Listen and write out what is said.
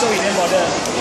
you 保证